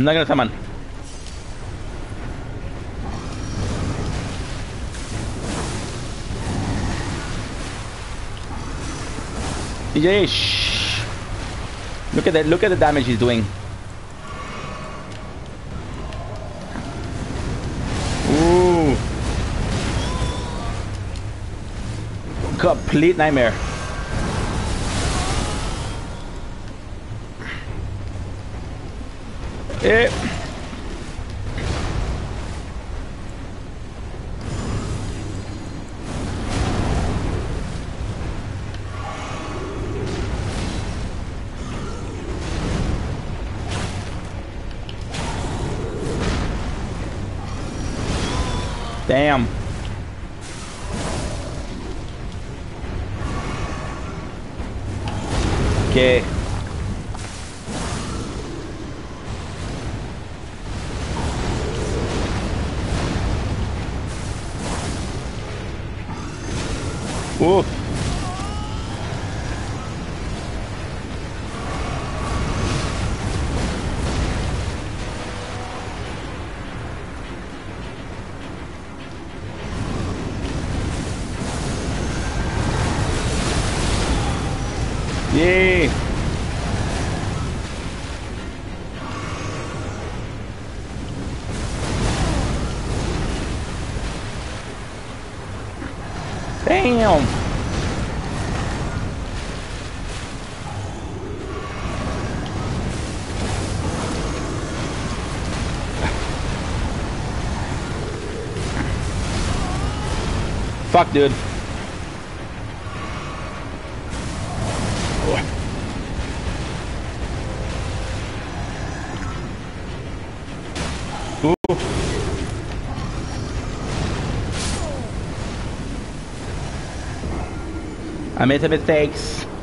I'm not gonna summon. Shh. Look at that. Look at the damage he's doing. Ooh. Complete nightmare. Eh. Damn. Okay. Ooh. Yay! Damn! Fuck, dude. Ooh. I made some mistakes.